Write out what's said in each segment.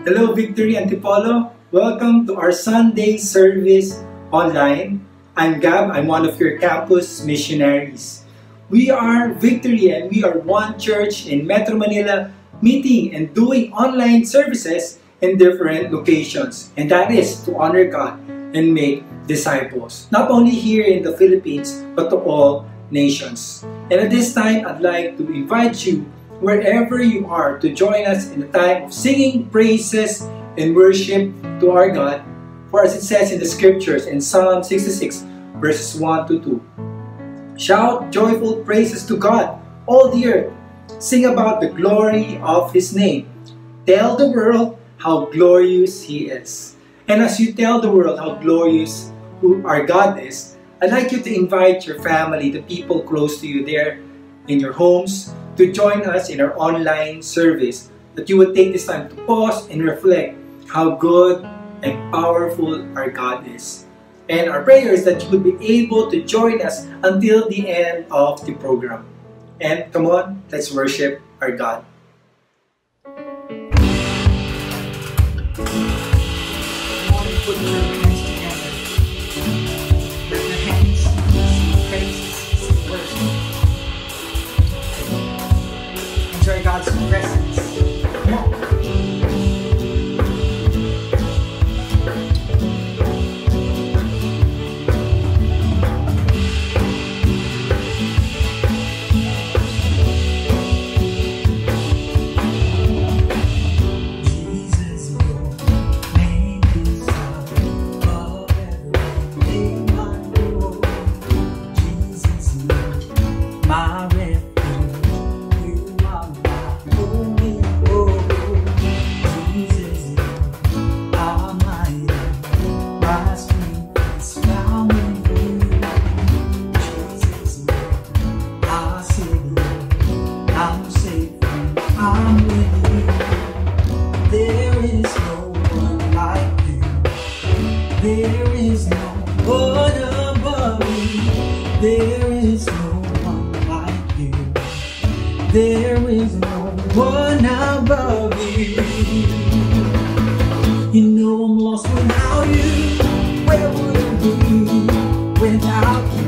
Hello, Victory Antipolo. Welcome to our Sunday service online. I'm Gab. I'm one of your campus missionaries. We are Victory and we are one church in Metro Manila meeting and doing online services in different locations. And that is to honor God and make disciples, not only here in the Philippines, but to all nations. And at this time, I'd like to invite you wherever you are to join us in the time of singing praises and worship to our God. For as it says in the scriptures in Psalm 66, verses 1 to 2. Shout joyful praises to God, all the earth. Sing about the glory of His name. Tell the world how glorious He is. And as you tell the world how glorious who our God is, I'd like you to invite your family, the people close to you there in your homes, to join us in our online service. That you would take this time to pause and reflect how good and powerful our God is. And our prayer is that you would be able to join us until the end of the program. And come on, let's worship our God. Come on God's blessing. There is no one above you. You know I'm lost without you. Where would I be without you?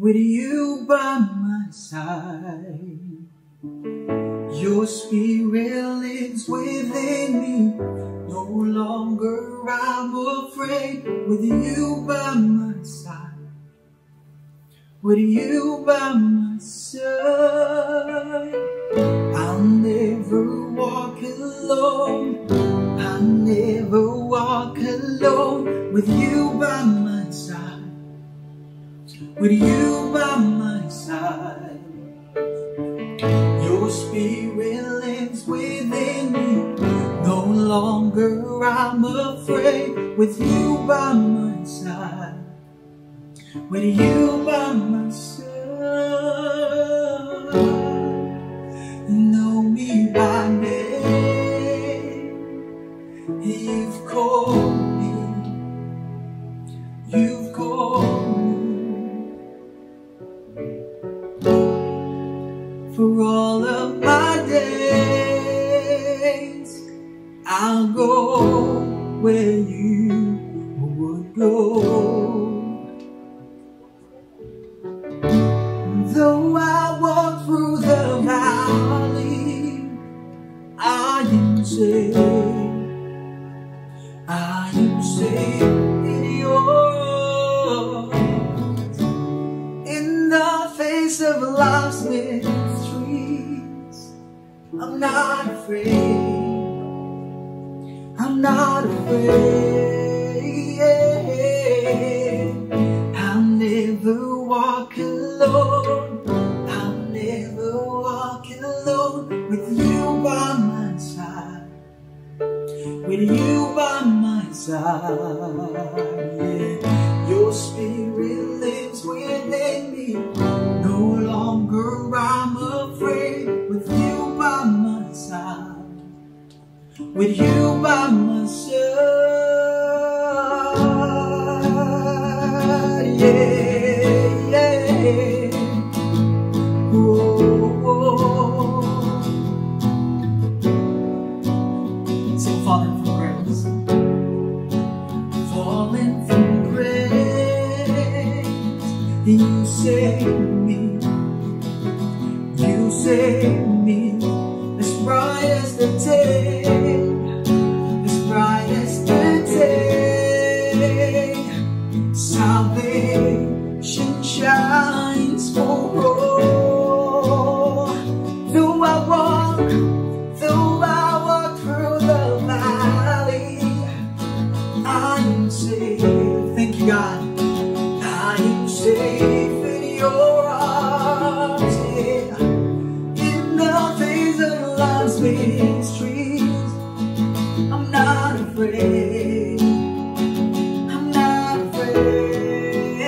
With you by my side. Your spirit lives within me. No longer I'm afraid with you by my side. With you by my side. I'll never walk alone. I'll never walk alone with you by my side. With you by my side. Your spirit lives within me. No longer I'm afraid with you by my side. With you by my side. You know me by name. um I'm not afraid. I'm not afraid.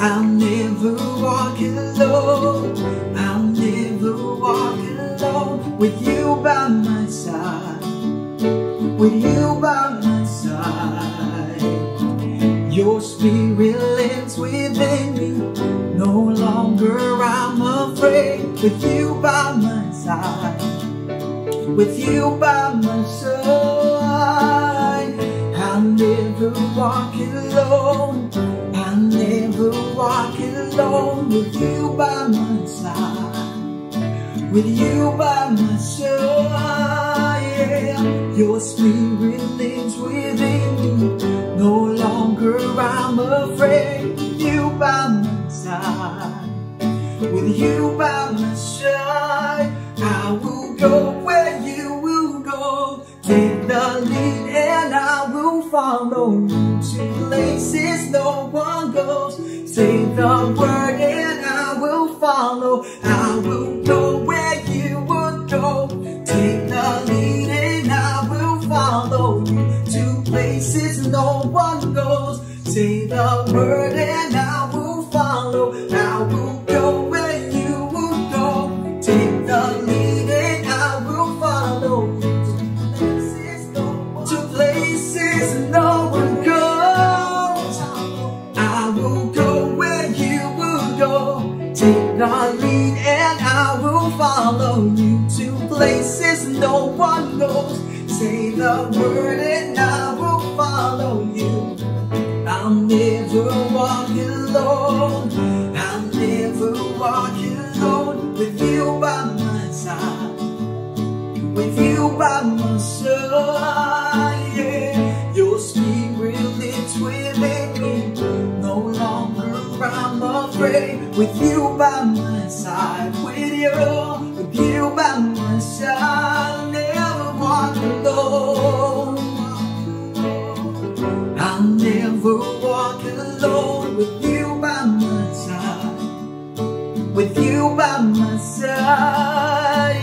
I'll never walk alone. I'll never walk alone with you by my side. With you by my side. Your spirit lives within me. No longer I'm afraid. With you by time With you by my side I never walk alone. I never walk alone With you by my side. With you by my side yeah. Your spirit lives within me. No longer I'm afraid. With you by my side. With you by go where you will go. Take the lead and I will follow to places no one goes. Say the word and I will follow.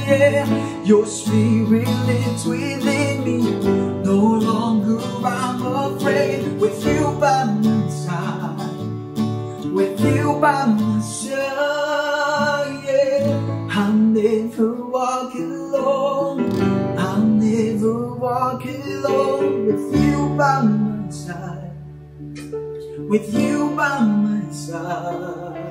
Yeah. Your spirit lives within me. No longer I'm afraid. With you by my side. With you by my side, yeah. I'll never walk alone. I'll never walk alone with you by my side. With you by my side.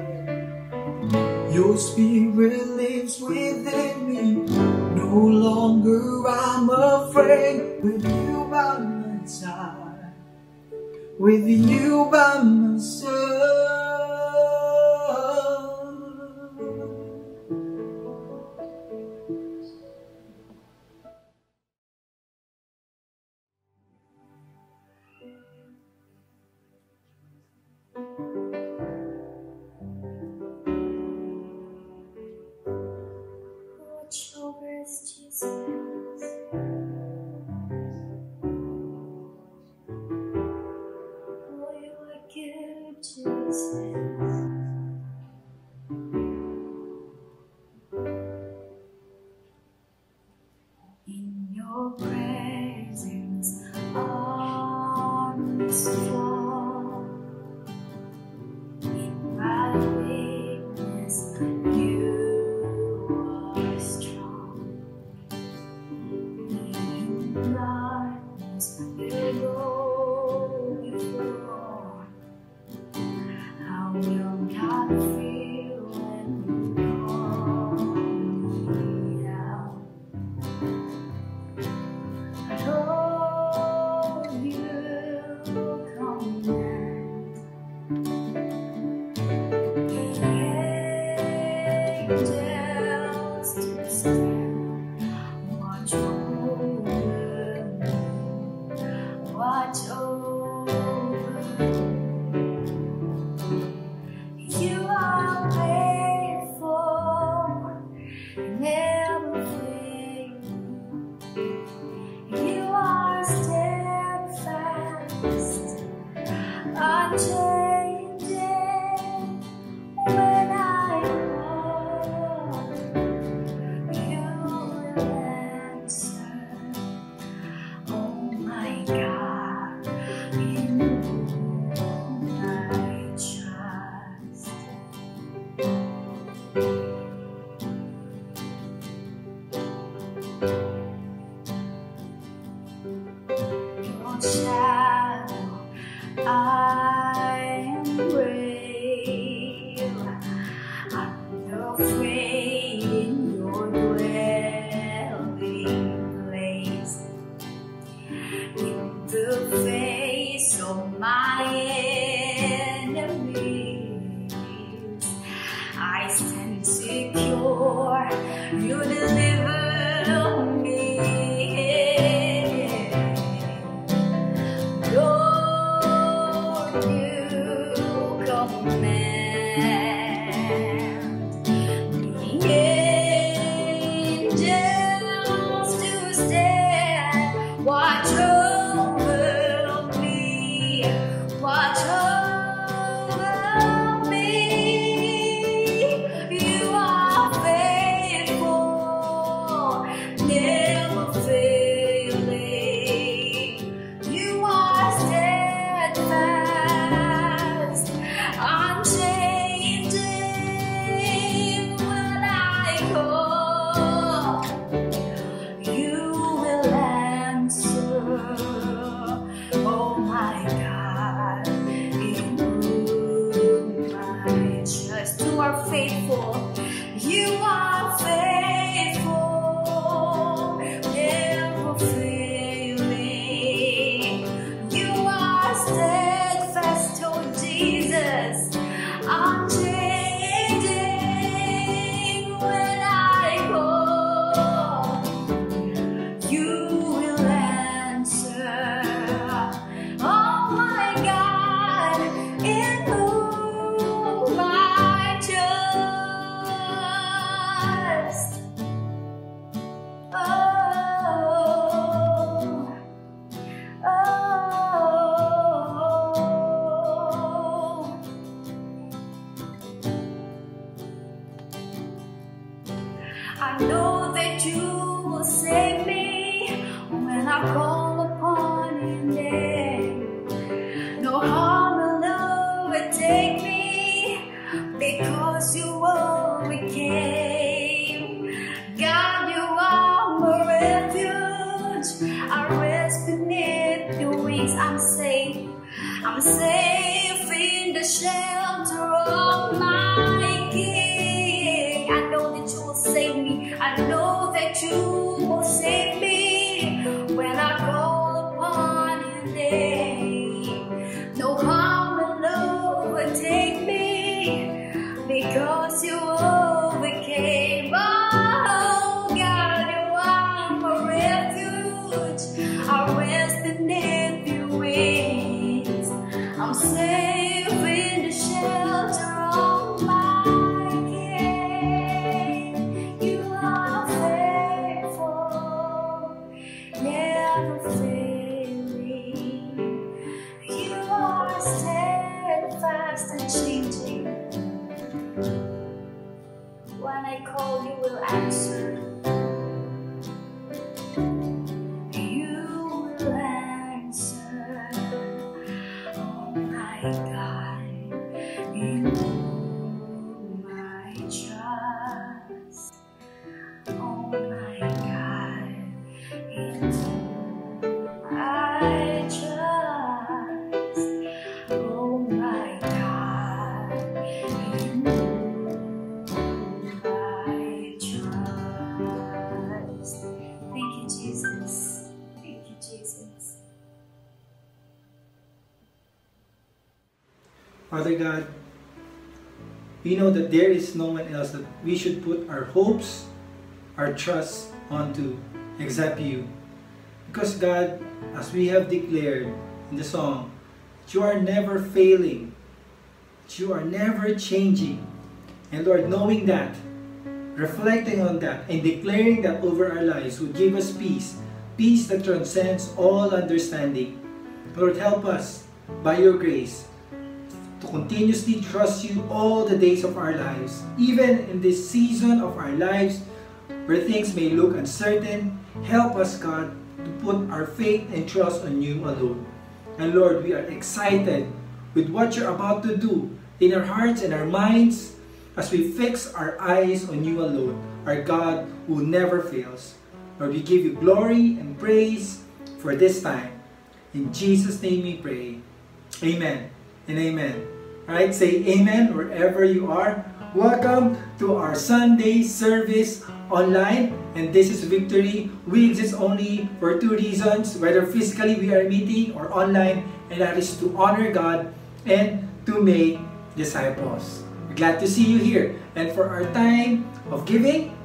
Your spirit lives within me. No longer I'm afraid. With you by my side. With you by my side. I know that you will save me when I call Father God, we know that there is no one else that we should put our hopes, our trust onto except you. Because God, as we have declared in the song, you are never failing, you are never changing. And Lord, knowing that, reflecting on that, and declaring that over our lives would give us peace, peace that transcends all understanding. Lord, help us by your grace to continuously trust you all the days of our lives, even in this season of our lives where things may look uncertain. Help us, God, to put our faith and trust on you alone. And Lord, we are excited with what you're about to do in our hearts and our minds as we fix our eyes on you alone, our God who never fails. Lord, we give you glory and praise for this time. In Jesus' name we pray. Amen and amen. Alright, say amen wherever you are. Welcome to our Sunday service online. And this is Victory. We exist only for two reasons, whether physically we are meeting or online. and that is to honor God and to make disciples. We're glad to see you here. And for our time of giving,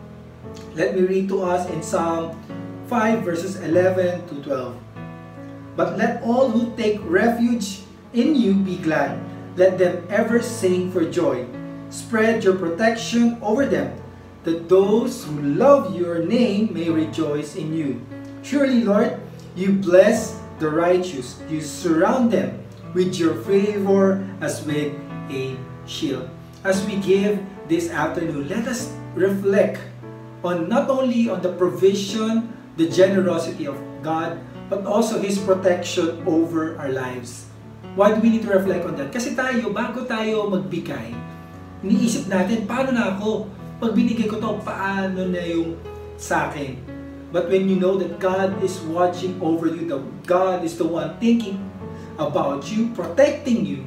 let me read to us in Psalm 5 verses 11 to 12. But let all who take refuge in you be glad. Let them ever sing for joy. Spread your protection over them, that those who love your name may rejoice in you. Surely, Lord, you bless the righteous. You surround them with your favor as with a shield. As we give this afternoon, let us reflect on not only on the provision, the generosity of God, but also His protection over our lives. Why do we need to reflect on that? Kasi tayo, bago tayo magbigay, iniisip natin, paano na ako? Pag binigay ko to, paano na yung sa akin? But when you know that God is watching over you, that God is the one thinking about you, protecting you,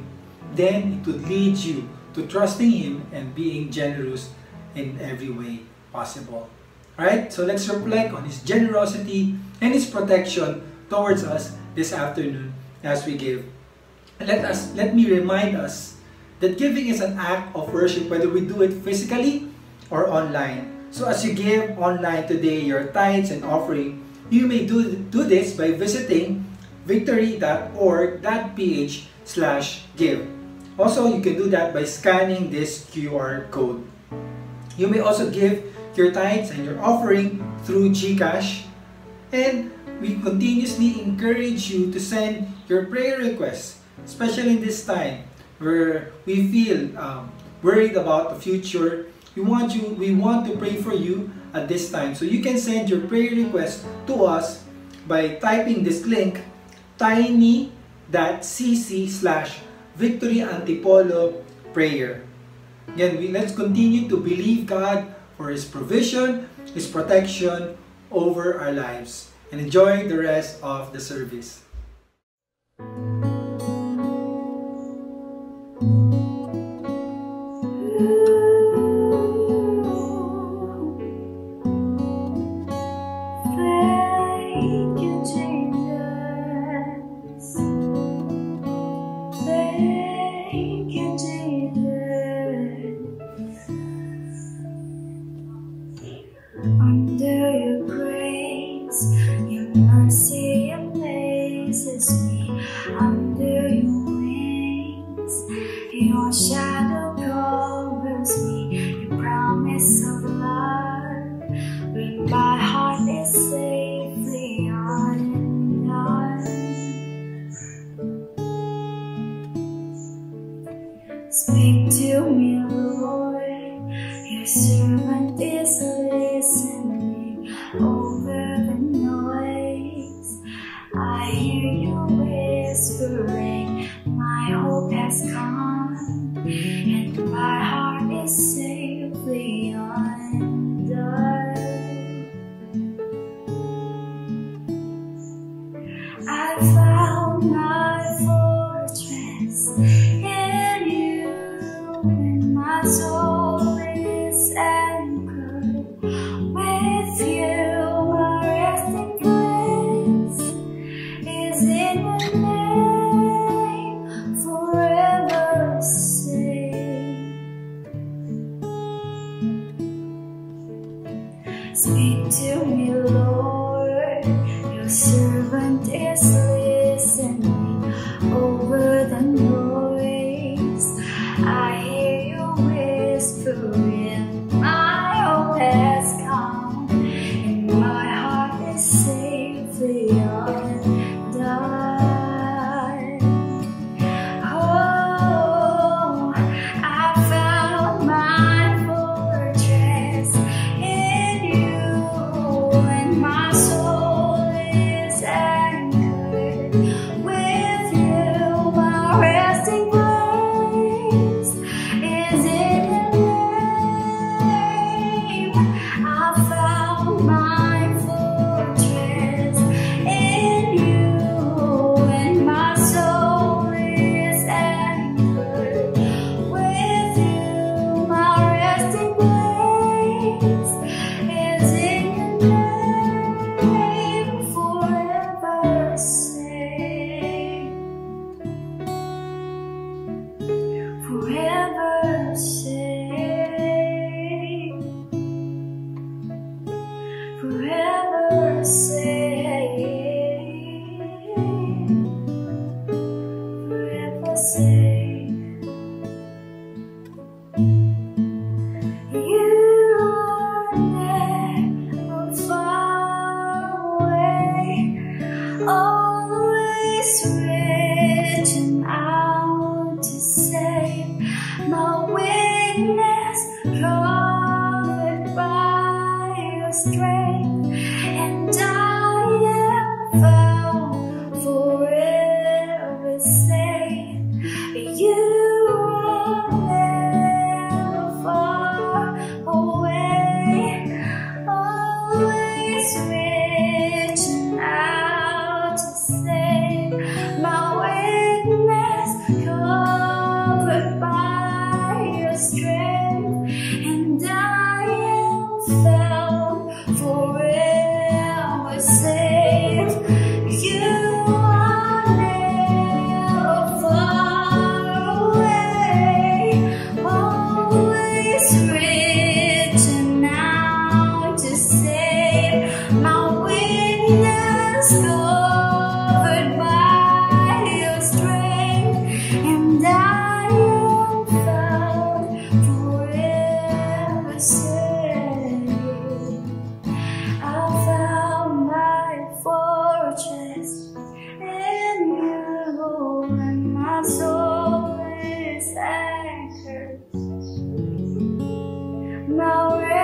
then it would lead you to trusting Him and being generous in every way possible. Alright, so let's reflect on His generosity and His protection towards us this afternoon as we give. Let us let me remind us that giving is an act of worship whether we do it physically or online. So as you give online today your tithes and offering, you may do, do this by visiting victory.org.ph slash give. Also, you can do that by scanning this QR code. You may also give your tithes and your offering through GCash. And we continuously encourage you to send your prayer requests, especially in this time where we feel um, worried about the future. We want you, we want to pray for you at this time. So you can send your prayer request to us by typing this link tiny.cc slash victory antipolo prayer. Again, we, let's continue to believe God for His provision, His protection over our lives. And enjoy the rest of the service.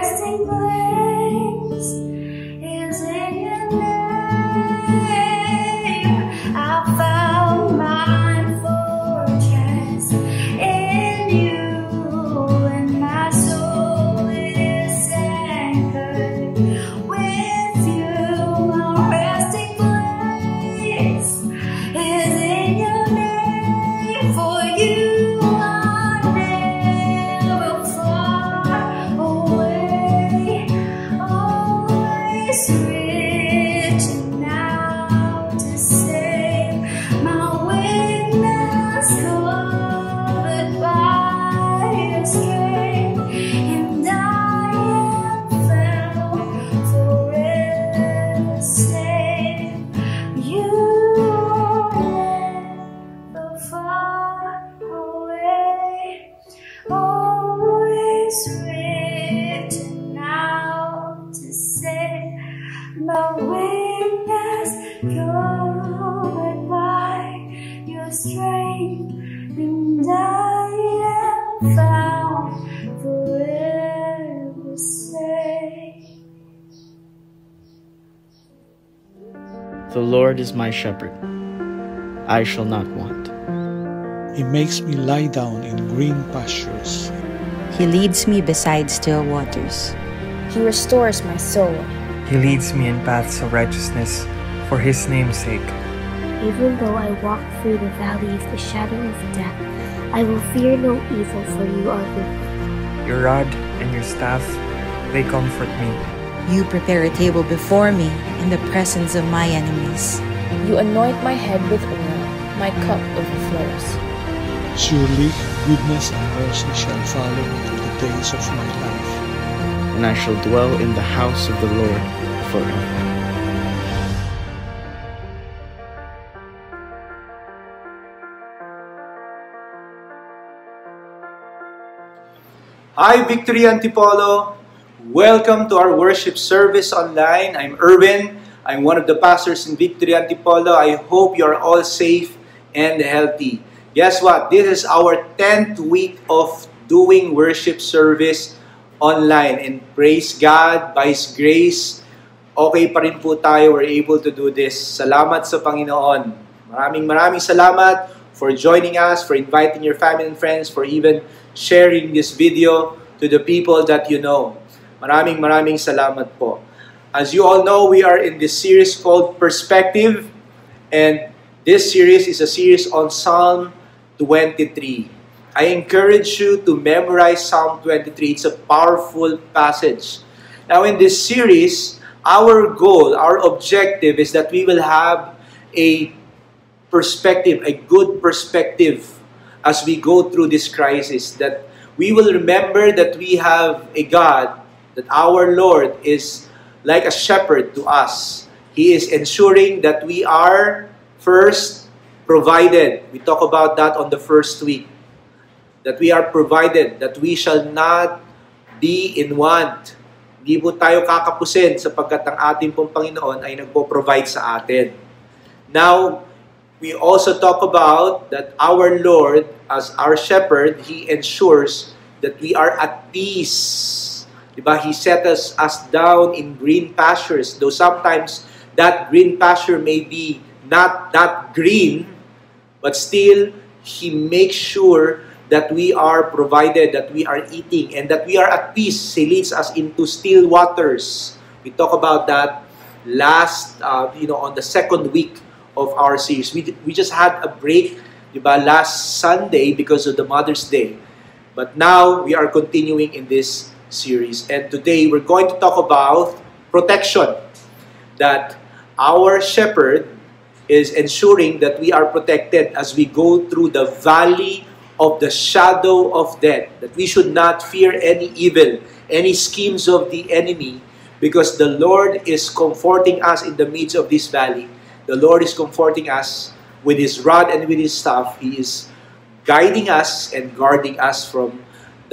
Resting place is my shepherd. I shall not want. He makes me lie down in green pastures. He leads me beside still waters. He restores my soul. He leads me in paths of righteousness for his name's sake. Even though I walk through the valley of the shadow of death, I will fear no evil, for you are with me. Your rod and your staff, they comfort me. You prepare a table before me in the presence of my enemies. You anoint my head with oil, my cup overflows. Surely goodness and mercy shall follow me all the days of my life. and I shall dwell in the house of the Lord forever. Hi, Victory Antipolo. Welcome to our worship service online. I'm Erwin. I'm one of the pastors in Victory Antipolo. I hope you are all safe and healthy. Guess what? This is our 10th week of doing worship service online. And praise God, by His grace, okay pa rin po tayo. We're able to do this. Salamat sa Panginoon. Maraming maraming salamat for joining us, for inviting your family and friends, for even sharing this video to the people that you know. Maraming maraming salamat po. As you all know, we are in this series called Perspective, and this series is a series on Psalm 23. I encourage you to memorize Psalm 23. It's a powerful passage. Now, in this series, our goal, our objective is that we will have a perspective, a good perspective as we go through this crisis. That we will remember that we have a God, that our Lord is like a shepherd to us. He is ensuring that we are first provided. We talk about that on the first week. That we are provided, that we shall not be in want. Hindi po tayo kakapusin sapagkat ang ating pong Panginoon ay nagpo-provide sa atin. Now, We also talk about that our Lord, as our shepherd, He ensures that we are at peace. Diba? He set us, us down in green pastures, though sometimes that green pasture may be not that green, but still, He makes sure that we are provided, that we are eating, and that we are at peace. He leads us into still waters. We talk about that last, uh, you know, on the second week of our series. We, we just had a break, diba, last Sunday because of the Mother's Day. But now we are continuing in this series. And today we're going to talk about protection. That our shepherd is ensuring that we are protected as we go through the valley of the shadow of death. That we should not fear any evil, any schemes of the enemy, because the Lord is comforting us in the midst of this valley. The Lord is comforting us with His rod and with His staff. He is guiding us and guarding us from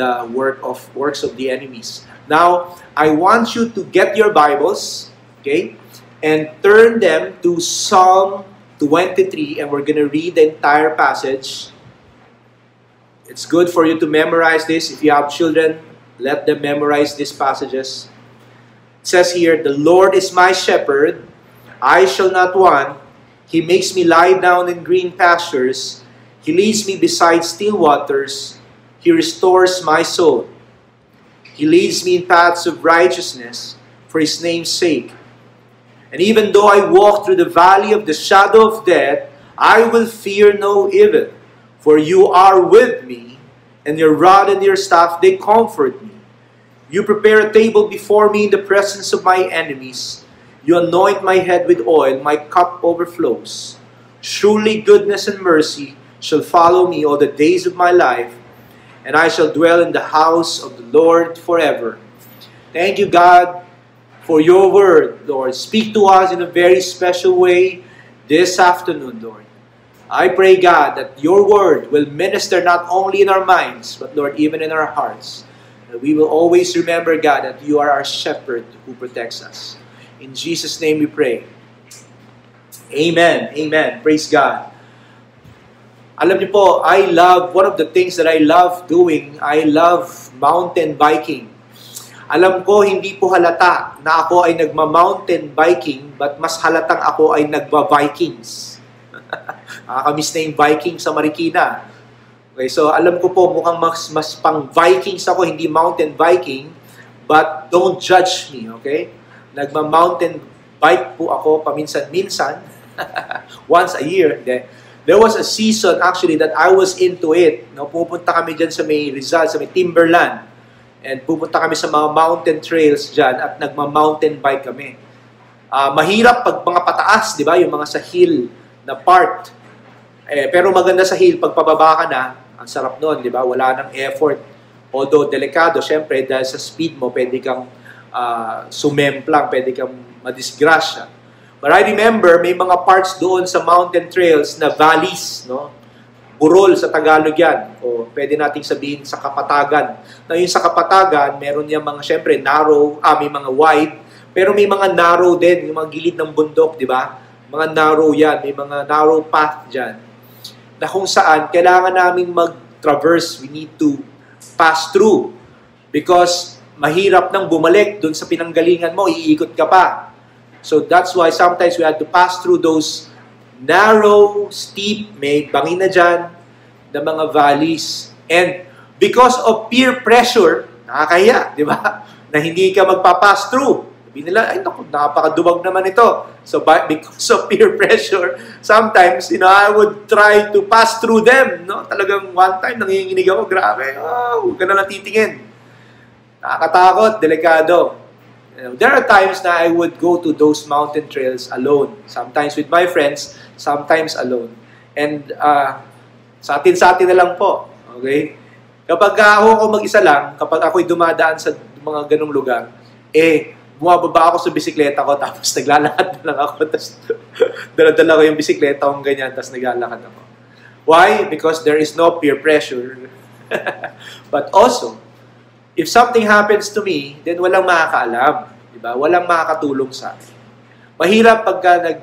the work of works of the enemies. Now, I want you to get your Bibles, okay, and turn them to Psalm 23, and we're going to read the entire passage. It's good for you to memorize this. If you have children, let them memorize these passages. It says here, The Lord is my shepherd, I shall not want. He makes me lie down in green pastures. He leads me beside still waters. He restores my soul. He leads me in paths of righteousness for his name's sake. And even though I walk through the valley of the shadow of death, I will fear no evil, for you are with me, and your rod and your staff, they comfort me. You prepare a table before me in the presence of my enemies. You anoint my head with oil, my cup overflows. Surely goodness and mercy shall follow me all the days of my life, and I shall dwell in the house of the Lord forever. Thank you, God, for your word, Lord. Speak to us in a very special way this afternoon, Lord. I pray, God, that your word will minister not only in our minds, but, Lord, even in our hearts. That we will always remember, God, that you are our shepherd who protects us. In Jesus' name we pray. Amen. Amen. Praise God. Alam niyo po, I love, one of the things that I love doing, I love mountain biking. Alam ko, hindi po halata na ako ay nagma-mountain biking, but mas halatang ako ay nagba-Vikings. Nakakamiss na yung Viking sa Marikina. Okay, so alam ko po, mukhang mas, mas pang Vikings ako, hindi mountain biking, but don't judge me, okay? Nagma-mountain bike po ako paminsan-minsan, once a year. Then, there was a season actually that I was into it. No, pupunta kami diyan sa may Rizal, sa may Timberland. And pupunta kami sa mga mountain trails diyan at nagma-mountain bike kami. Uh, mahirap pag mga pataas, di ba? Yung mga sa hill na part. Eh, pero maganda sa hill, pag pababa ka na, ang sarap nun, di ba? Wala nang effort. Although delikado, syempre, dahil sa speed mo, pwede kang uh, sumemplang, pwede kang madisgrasya. But I remember, may mga parts doon sa mountain trails na valleys, no? Burol sa Tagalog yan. O pwede nating sabihin sa kapatagan. Na yung sa kapatagan, meron yung mga, syempre, narrow, ah, may mga wide, pero may mga narrow din, yung mga gilid ng bundok, di ba? Mga narrow yan, may mga narrow path dyan. Na kung saan, kailangan namin mag-traverse, we need to pass through. Because mahirap nang bumalik doon sa pinanggalingan mo, iikot ka pa. So that's why sometimes we had to pass through those narrow, steep, may bangin na dyan, na mga valleys. And because of peer pressure, nakakahiya, di ba? Na hindi ka magpapass through. Sabi nila, ay naku, napakaduwag naman ito. So by, because of peer pressure, sometimes, you know, I would try to pass through them. No? Talagang one time, nanginginig ako, grabe, oh, huwag ka na lang titingin. Nakakatakot, delikado. Know, there are times na I would go to those mountain trails alone. Sometimes with my friends, sometimes alone. And uh, sa atin sa atin na lang po. Okay? Kapag ako ako mag-isa lang, kapag ako'y dumadaan sa mga ganong lugar, eh, bumababa ako sa bisikleta ko, tapos naglalakad na lang ako, tapos dala-dala ko yung bisikleta kong ganyan, tapos naglalakad ako. Why? Because there is no peer pressure. But also, if something happens to me, then walang makakaalam. Di ba? Walang makakatulong sa akin. Mahirap pagka nag,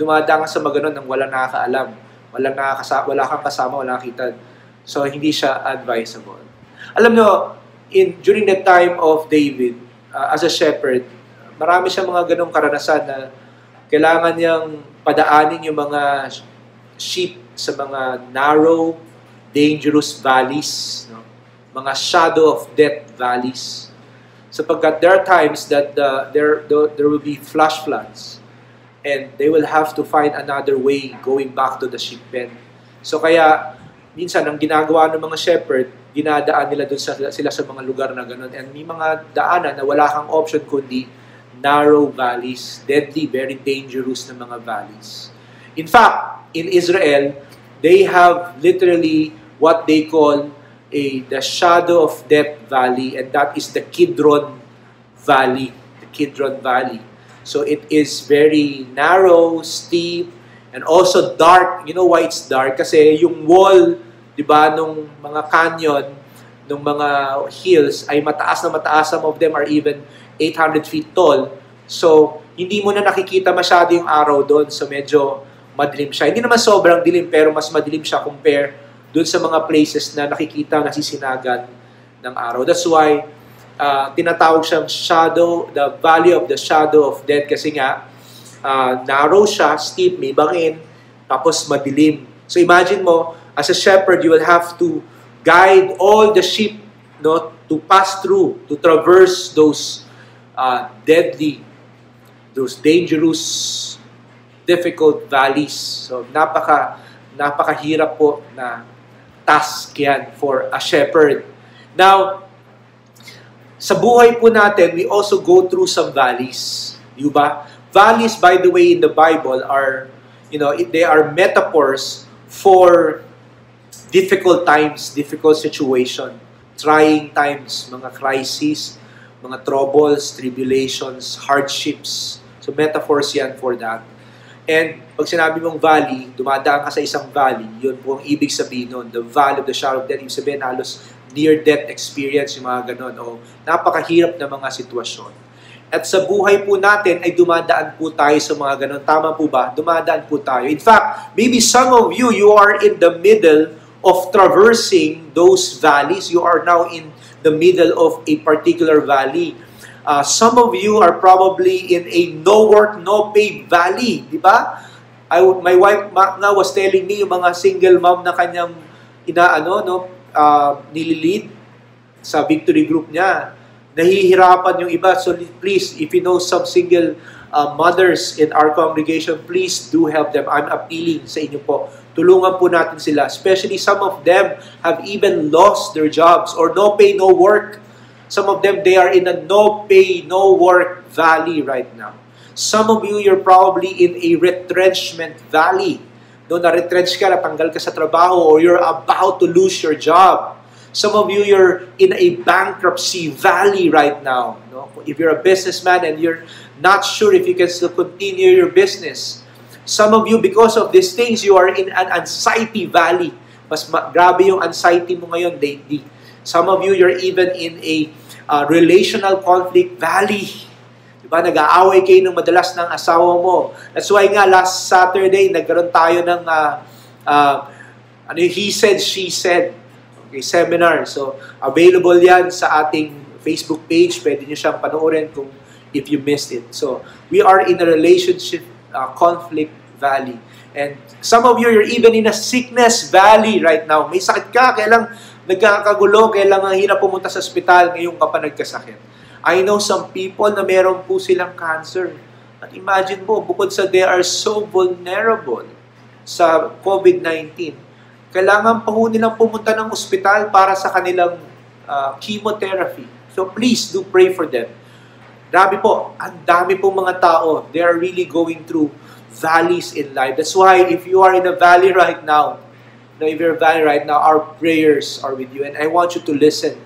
dumadaan sa mga ganun nang wala nakakaalam. Wala, nakakasa wala kang kasama, wala kita. So, hindi siya advisable. Alam nyo, in, during the time of David, uh, as a shepherd, marami siya mga ganong karanasan na kailangan niyang padaanin yung mga sheep sa mga narrow, dangerous valleys, no? mga shadow of death valleys. Sapagkat there are times that uh, there, there will be flash floods and they will have to find another way going back to the sheep pen. So kaya, minsan, ang ginagawa ng mga shepherd, dinadaan nila dun sa, sila sa mga lugar na ganun. And may mga daanan na wala kang option kundi narrow valleys, deadly, very dangerous na mga valleys. In fact, in Israel, they have literally what they call a the shadow of death valley and that is the Kidron Valley, the Kidron Valley. So it is very narrow, steep, and also dark. You know why it's dark? Kasi yung wall, 'di ba, nung mga canyon, nung mga hills ay mataas na mataas. Some of them are even 800 feet tall. So, hindi mo na nakikita masyado yung araw doon. So, medyo madilim siya. Hindi naman sobrang dilim, pero mas madilim siya compare doon sa mga places na nakikita nasisinagan ng araw. That's why uh, tinatawag siyang shadow, the valley of the shadow of death kasi nga uh, narrow siya, steep, may bangin, tapos madilim. So imagine mo, as a shepherd, you will have to guide all the sheep no, to pass through, to traverse those uh, deadly, those dangerous, difficult valleys. So napaka napakahirap po na task yan for a shepherd. Now, sa buhay po natin, we also go through some valleys. Di ba? Valleys, by the way, in the Bible are, you know, they are metaphors for difficult times, difficult situation, trying times, mga crises, mga troubles, tribulations, hardships. So metaphors yan for that. And pag sinabi mong valley, dumadaan ka sa isang valley, yun po ang ibig sabihin nun. The valley of the shadow of death, ibig sabihin halos near-death experience, yung mga ganon. O napakahirap na mga sitwasyon. At sa buhay po natin ay dumadaan po tayo sa mga ganon. Tama po ba? Dumadaan po tayo. In fact, maybe some of you, you are in the middle of traversing those valleys. You are now in the middle of a particular valley. Uh, some of you are probably in a no work, no pay valley, di ba? I, my wife nga was telling me yung mga single mom na kanyang inaano, no, uh, nililid sa victory group niya. Nahihirapan yung iba. So please, if you know some single uh, mothers in our congregation, please do help them. I'm appealing sa inyo po. Tulungan po natin sila. Especially some of them have even lost their jobs or no pay, no work. Some of them, they are in a no pay, no work valley right now. Some of you, you're probably in a retrenchment valley. No, na-retrench ka, natanggal ka sa trabaho, or you're about to lose your job. Some of you, you're in a bankruptcy valley right now. No? If you're a businessman and you're not sure if you can still continue your business. Some of you, because of these things, you are in an anxiety valley. Mas ma- grabe yung anxiety mo ngayon lately. Some of you, you're even in a uh, relational conflict valley. Diba? Nag-aaway kayo ng madalas ng asawa mo. That's why nga last Saturday, nagkaroon tayo ng uh, uh, ano he said, she said okay, seminar. So, available yan sa ating Facebook page. Pwede nyo siyang panoorin kung if you missed it. So, we are in a relationship uh, conflict valley. And some of you, you're even in a sickness valley right now. May sakit ka, kailang nagkakagulo, kailangan hirap pumunta sa ospital ngayong ka pa nagkasakit. I know some people na meron po silang cancer. At imagine mo, bukod sa they are so vulnerable sa COVID-19, kailangan pa ho nilang pumunta ng ospital para sa kanilang uh, chemotherapy. So please do pray for them. Grabe po, ang dami po mga tao, they are really going through valleys in life. That's why if you are in a valley right now, Now, if you're valley right now, our prayers are with you. And I want you to listen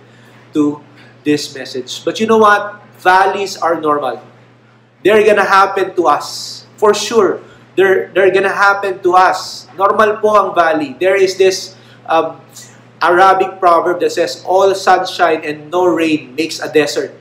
to this message. But you know what? Valleys are normal. They're gonna happen to us. For sure. They're, they're gonna happen to us. Normal po ang valley. There is this um, Arabic proverb that says, All sunshine and no rain makes a desert.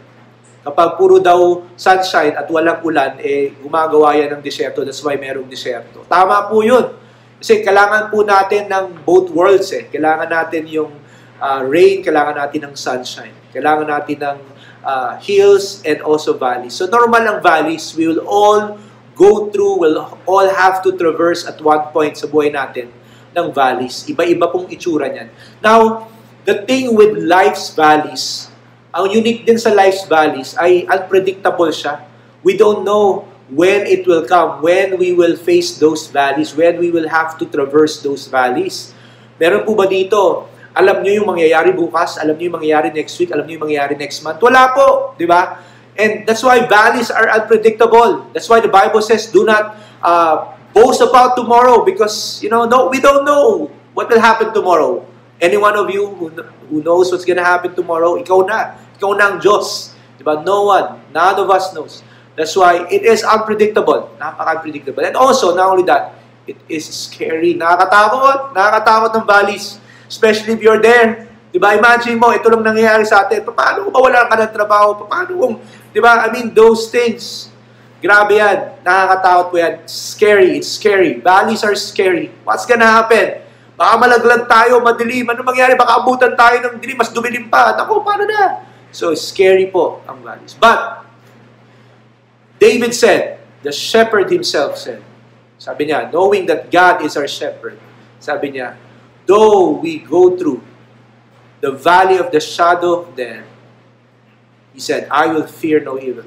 Kapag puro daw sunshine at walang ulan, eh gumagawa yan ng disyerto. That's why merong disyerto. Tama po yun. Kasi kailangan po natin ng both worlds eh. Kailangan natin yung uh, rain, kailangan natin ng sunshine. Kailangan natin ng uh, hills and also valleys. So normal ang valleys. We will all go through, will all have to traverse at one point sa buhay natin ng valleys. Iba-iba pong itsura niyan. Now, the thing with life's valleys, ang unique din sa life's valleys ay unpredictable siya. We don't know when it will come, when we will face those valleys, when we will have to traverse those valleys. Meron po ba dito, alam niyo yung mangyayari bukas, alam niyo yung mangyayari next week, alam niyo yung mangyayari next month? Wala po, di ba? And that's why valleys are unpredictable. That's why the Bible says, do not uh, boast about tomorrow because, you know, no, we don't know what will happen tomorrow. Any one of you who, who knows what's gonna happen tomorrow, ikaw na. Ikaw na ang Diyos. Diba? No one, none of us knows. That's why it is unpredictable. Napaka-unpredictable. And also, not only that, it is scary. Nakakatakot. Nakakatakot ng valleys. Especially if you're there. Diba? Imagine mo, ito lang nangyayari sa atin. Paano kung mawalan ka ng trabaho? Paano kung, diba? I mean, those things. Grabe yan. Nakakatakot po yan. Scary. It's scary. Valleys are scary. What's gonna happen? Baka malaglag tayo, madilim. Ano mangyari? Baka abutan tayo ng dilim, mas dumilim pa. Ako, paano na? So, scary po ang valleys. But, David said, the shepherd himself said, sabi niya, knowing that God is our shepherd, sabi niya, though we go through the valley of the shadow of death, he said, I will fear no evil.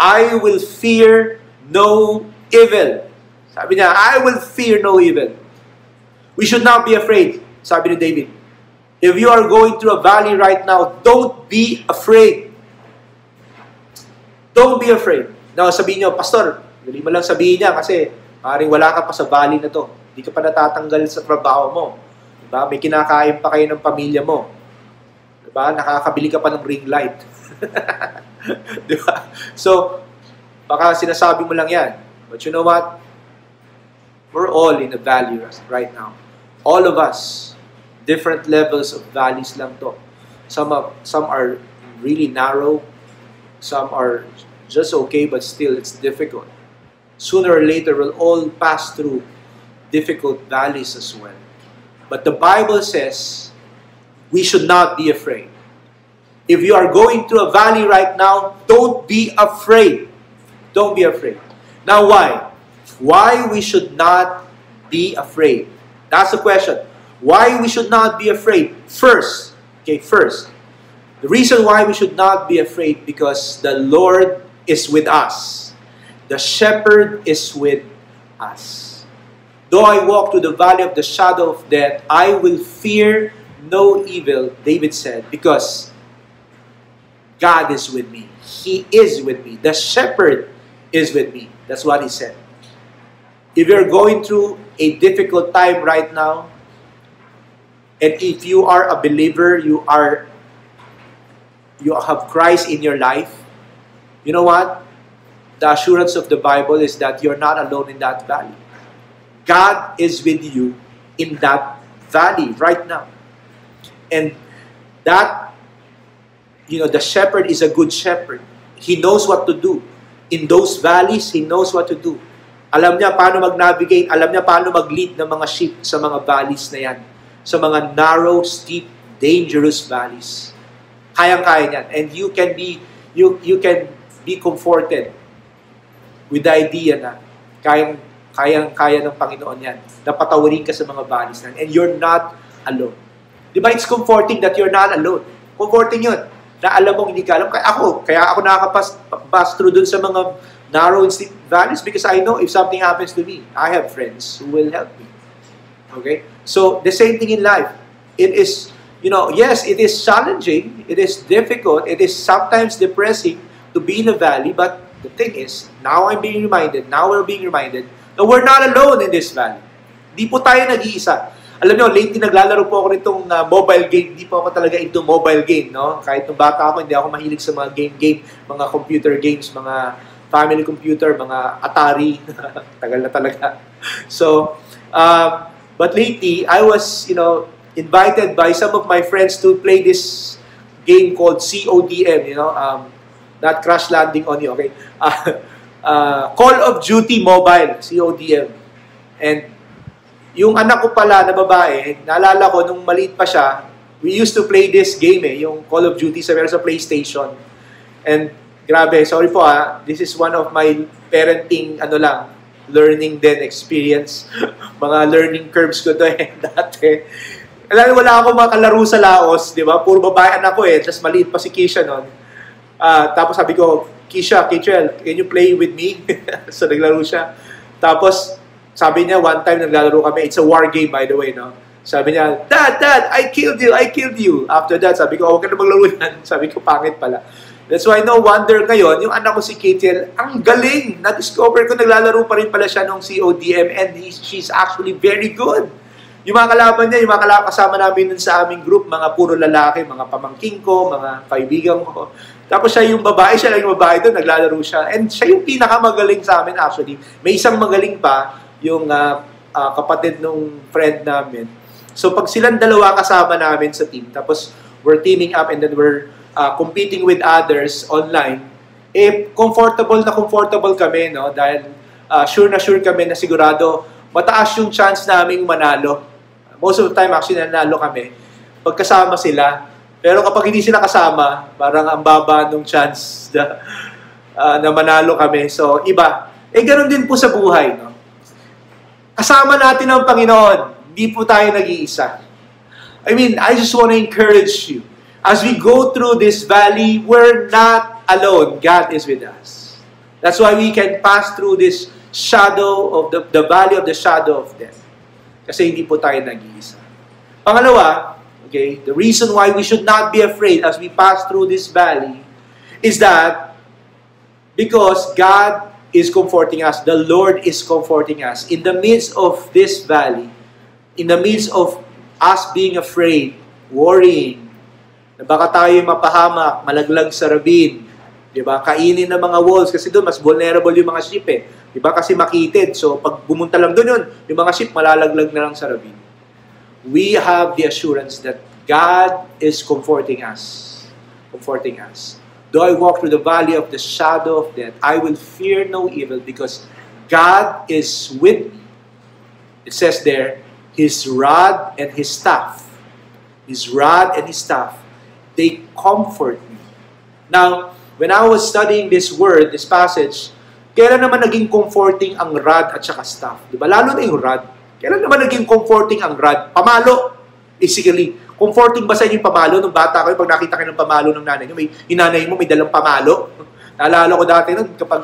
I will fear no evil. Sabi niya, I will fear no evil. We should not be afraid, sabi ni David. If you are going through a valley right now, don't be afraid. Don't be afraid. Now, sabihin nyo, Pastor, dali mo lang sabihin niya kasi maaaring wala ka pa sa valley na to. Hindi ka pa natatanggal sa trabaho mo. Diba? May kinakain pa kayo ng pamilya mo. Diba? Nakakabili ka pa ng ring light. diba? So, baka sinasabi mo lang yan. But you know what? We're all in a valley right now. All of us, different levels of valleys lang to. Some, of, some are really narrow. Some are just okay, but still it's difficult. Sooner or later, we'll all pass through difficult valleys as well. But the Bible says we should not be afraid. If you are going through a valley right now, don't be afraid. Don't be afraid. Now, why? Why we should not be afraid? That's the question. Why we should not be afraid? First, okay, first, the reason why we should not be afraid because the Lord is with us. The shepherd is with us. Though I walk through the valley of the shadow of death, I will fear no evil, David said, because God is with me. He is with me. The shepherd is with me. That's what he said. If you're going through a difficult time right now, and if you are a believer, you are you have Christ in your life, you know what? The assurance of the Bible is that you're not alone in that valley. God is with you in that valley right now. And that, you know, the shepherd is a good shepherd. He knows what to do. In those valleys, he knows what to do. Alam niya paano mag-navigate, alam niya paano mag-lead ng mga sheep sa mga valleys na yan. Sa mga narrow, steep, dangerous valleys. Kayang-kaya niyan. And you can be, you, you can be comforted with the idea na kayang, kayang-kaya ng Panginoon yan. Napatawarin ka sa mga valleys na. And you're not alone. Di ba? It's comforting that you're not alone. Comforting yun. Na alam mong hindi ka alam. Kaya ako, kaya ako nakakapass through dun sa mga narrow valleys because I know if something happens to me, I have friends who will help me. Okay? So, the same thing in life. It is, you know, yes, it is challenging, it is difficult, it is sometimes depressing to be in a valley, but the thing is, now I'm being reminded, now we're being reminded that we're not alone in this valley. Di po tayo nag-iisa. Alam nyo, lately naglalaro po ako nitong uh, mobile game. Di po ako talaga into mobile game, no? Kahit nung bata ako, hindi ako mahilig sa mga game-game, mga computer games, mga family computer, mga Atari. Tagal na talaga. So, um, but lately, I was, you know, invited by some of my friends to play this game called CODM, you know, um, not crash landing on you, okay? Uh, uh, Call of Duty Mobile, CODM. And yung anak ko pala na babae, naalala ko nung maliit pa siya, we used to play this game eh, yung Call of Duty sa meron sa PlayStation. And grabe, sorry po ah, this is one of my parenting ano lang, learning then experience. mga learning curves ko to eh dati. Alam wala ako makalaro sa Laos, di ba? Puro babae anak ko eh, tapos maliit pa si Kisha noon. Ah, tapos sabi ko, Kisha, Kichel, can you play with me? so naglaro siya. Tapos sabi niya, one time naglalaro kami, it's a war game by the way, no? Sabi niya, Dad, Dad, I killed you, I killed you. After that, sabi ko, huwag ka na maglaro yan. Sabi ko, pangit pala. That's why no wonder ngayon, yung anak ko si Kichel, ang galing. Na-discover ko, naglalaro pa rin pala siya nung CODM and he, she's actually very good. Yung mga kalaban niya, yung mga kasama namin dun sa aming group, mga puro lalaki, mga pamangking ko, mga kaibigan ko. Tapos siya yung babae, siya lang yung babae doon, naglalaro siya. And siya yung pinakamagaling sa amin actually. May isang magaling pa, yung uh, uh, kapatid nung friend namin. So pag silang dalawa kasama namin sa team, tapos we're teaming up and then we're uh, competing with others online, eh comfortable na comfortable kami, no? Dahil uh, sure na sure kami na sigurado mataas yung chance naming manalo. Most of the time actually nanalo kami pagkasama sila. Pero kapag hindi sila kasama, parang ang baba nung chance na, uh, na manalo kami. So, iba. Eh, ganun din po sa buhay. No? Kasama natin ang Panginoon. Hindi po tayo nag-iisa. I mean, I just want to encourage you. As we go through this valley, we're not alone. God is with us. That's why we can pass through this shadow of the, the valley of the shadow of death. Kasi hindi po tayo nag-iisa. Pangalawa, okay, the reason why we should not be afraid as we pass through this valley is that because God is comforting us, the Lord is comforting us in the midst of this valley, in the midst of us being afraid, worrying, na baka tayo mapahamak, malaglag sa rabin, di ba? Kainin ng mga wolves kasi doon mas vulnerable yung mga sheep eh. Di ba? Kasi makitid. So pag bumunta lang doon yun, yung mga sheep malalaglag na lang sa rabin. We have the assurance that God is comforting us. Comforting us. Though I walk through the valley of the shadow of death, I will fear no evil because God is with me. It says there, His rod and His staff, His rod and His staff, they comfort me. Now, when I was studying this word, this passage, kailan naman naging comforting ang rod at saka staff? Di ba? Lalo na yung rod. Kailan naman naging comforting ang rod? Pamalo. Basically, comforting ba sa inyo yung pamalo nung bata kayo pag nakita kayo ng pamalo ng nanay nyo? May hinanay mo, may dalang pamalo. Naalala ko dati nun, kapag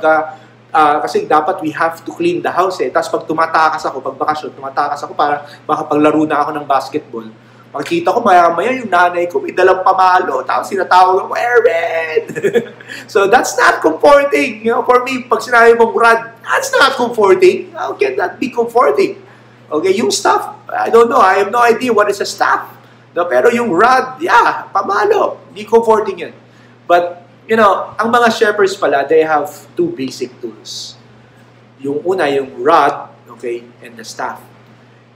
uh, kasi dapat we have to clean the house eh. Tapos pag tumatakas ako, pag bakasyon, tumatakas ako para makapaglaro na ako ng basketball. Makikita ko maya-maya yung nanay ko may dalang pamalo. Tapos sinatawag ko, Aaron! so that's not comforting. You know, for me, pag sinabi mong rod, that's not comforting. How can that be comforting? Okay, yung staff, I don't know. I have no idea what is a staff. No, pero yung rod, yeah, pamalo. Hindi comforting yun. But, you know, ang mga shepherds pala, they have two basic tools. Yung una, yung rod, okay, and the staff.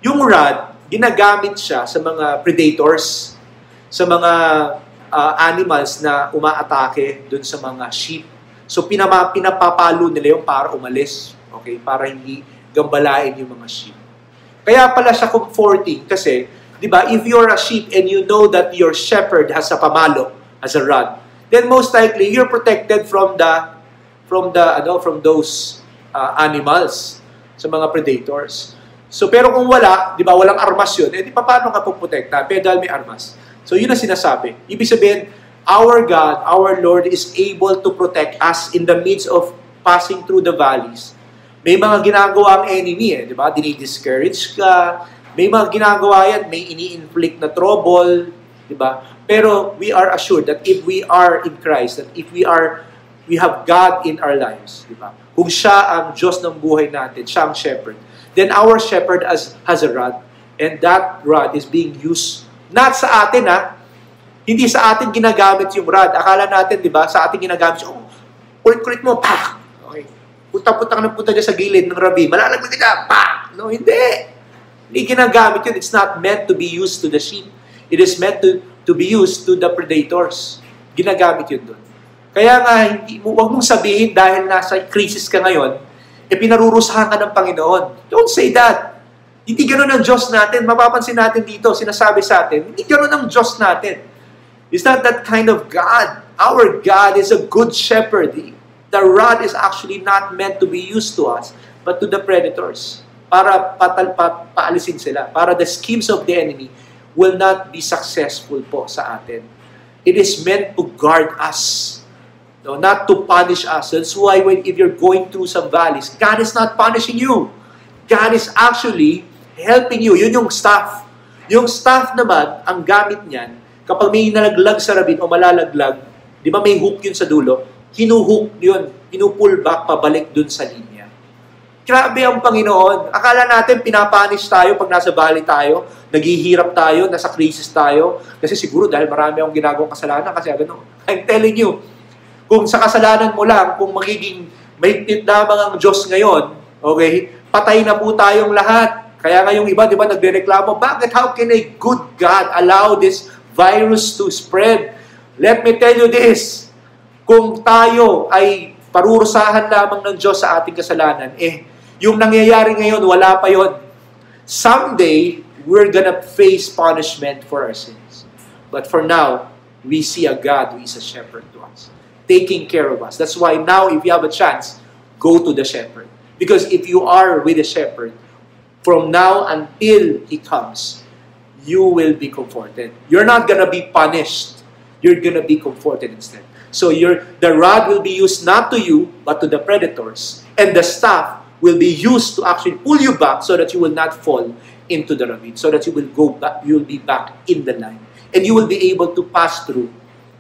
Yung rod, ginagamit siya sa mga predators, sa mga uh, animals na umaatake dun sa mga sheep. So pinama, pinapapalo nila yung para umalis, okay, para hindi gambalain yung mga sheep. Kaya pala siya comforting kasi, 'di ba, if you're a sheep and you know that your shepherd has a pamalo, has a rod, then most likely you're protected from the from the ano from those uh, animals sa mga predators. So, pero kung wala, di ba, walang armas yun, eh, di pa paano ka puprotekta? Pero dahil may armas. So, yun ang sinasabi. Ibig sabihin, our God, our Lord is able to protect us in the midst of passing through the valleys. May mga ginagawa ang enemy, eh, di ba? Dinidiscourage ka. May mga ginagawa yan, may ini-inflict na trouble, di ba? Pero we are assured that if we are in Christ, that if we are, we have God in our lives, di ba? Kung siya ang Diyos ng buhay natin, siya ang shepherd, then our shepherd has, has a rod. And that rod is being used, not sa atin ha, hindi sa atin ginagamit yung rod. Akala natin, di ba, sa atin ginagamit, oh, kulit-kulit mo, pak! Punta-punta ka ng punta dyan sa gilid ng rabi, malalaglag ka pak! No, hindi. Hindi ginagamit yun. It's not meant to be used to the sheep. It is meant to, to be used to the predators. Ginagamit yun doon. Kaya nga, hindi, huwag mong sabihin dahil nasa crisis ka ngayon, e pinarurusahan ka ng Panginoon. Don't say that. Hindi ganun ang Diyos natin. Mapapansin natin dito, sinasabi sa atin, hindi ganun ang Diyos natin. It's not that kind of God. Our God is a good shepherd. The rod is actually not meant to be used to us, but to the predators. Para patal, pa, paalisin sila. Para the schemes of the enemy will not be successful po sa atin. It is meant to guard us. No, not to punish us. That's why when if you're going through some valleys, God is not punishing you. God is actually helping you. Yun yung staff. Yung staff naman, ang gamit niyan, kapag may nalaglag sa rabin o malalaglag, di ba may hook yun sa dulo? Hinuhook yun. Pinupull back pabalik dun sa linya. Grabe ang Panginoon. Akala natin pinapanish tayo pag nasa valley tayo, naghihirap tayo, nasa crisis tayo. Kasi siguro dahil marami akong ginagawang kasalanan kasi ano, I'm telling you, kung sa kasalanan mo lang, kung magiging mahigpit lamang ang Diyos ngayon, okay, patay na po tayong lahat. Kaya nga yung iba, di ba, nagre-reklamo, bakit how can a good God allow this virus to spread? Let me tell you this, kung tayo ay parurusahan lamang ng Diyos sa ating kasalanan, eh, yung nangyayari ngayon, wala pa yon. Someday, we're gonna face punishment for our sins. But for now, we see a God who is a shepherd to us, taking care of us. That's why now, if you have a chance, go to the shepherd. Because if you are with the shepherd, from now until he comes, you will be comforted. You're not gonna be punished. You're gonna be comforted instead. So your the rod will be used not to you, but to the predators. And the staff will be used to actually pull you back so that you will not fall into the ravine, so that you will go back, you will be back in the line. And you will be able to pass through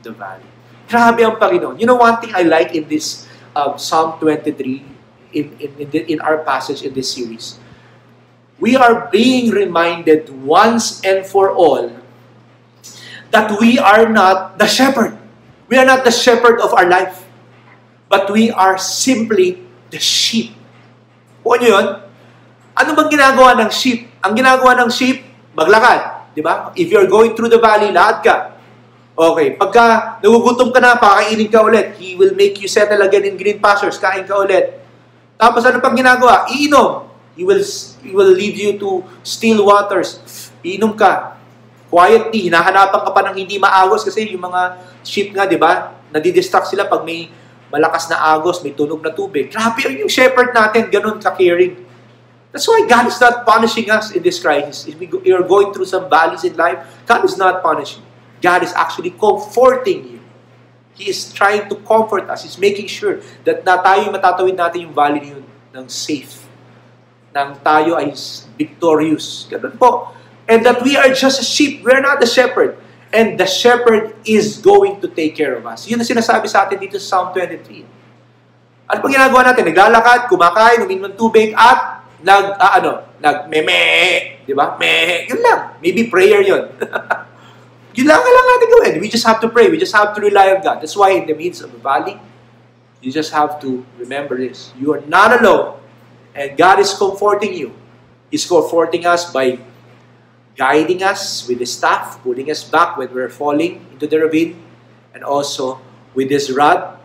the valley. Grabe ang Panginoon. You know one thing I like in this um, Psalm 23, in, in, in, the, in our passage in this series, we are being reminded once and for all that we are not the shepherd. We are not the shepherd of our life. But we are simply the sheep. Kuha nyo yun? Ano bang ginagawa ng sheep? Ang ginagawa ng sheep, maglakad. Di ba? If you're going through the valley, lahat ka. Okay, pagka nagugutom ka na, pakainin ka ulit. He will make you settle again in green pastures. Kain ka ulit. Tapos ano pang ginagawa? Iinom. He will, he will lead you to still waters. Iinom ka. Quietly, hinahanapan ka pa ng hindi maagos kasi yung mga sheep nga, di ba? Nadidistract sila pag may malakas na agos, may tunog na tubig. Grabe yung shepherd natin, ganun ka-caring. That's why God is not punishing us in this crisis. If we go, you're going through some valleys in life, God is not punishing. God is actually comforting you. He is trying to comfort us. He's making sure that na tayo matatawid natin yung valley yun ng safe. Nang tayo ay victorious. Ganun po. And that we are just a sheep. We're not the shepherd. And the shepherd is going to take care of us. Yun ang sinasabi sa atin dito sa Psalm 23. Ano pang ginagawa natin? Naglalakad, kumakain, uminom ng tubig, at nag, ah, ano, nag meme, di ba? Me, yun lang. Maybe prayer yun. yun lang lang natin gawin. We just have to pray. We just have to rely on God. That's why in the midst of the valley, you just have to remember this. You are not alone. And God is comforting you. He's comforting us by guiding us with His staff, pulling us back when we're falling into the ravine, and also with His rod,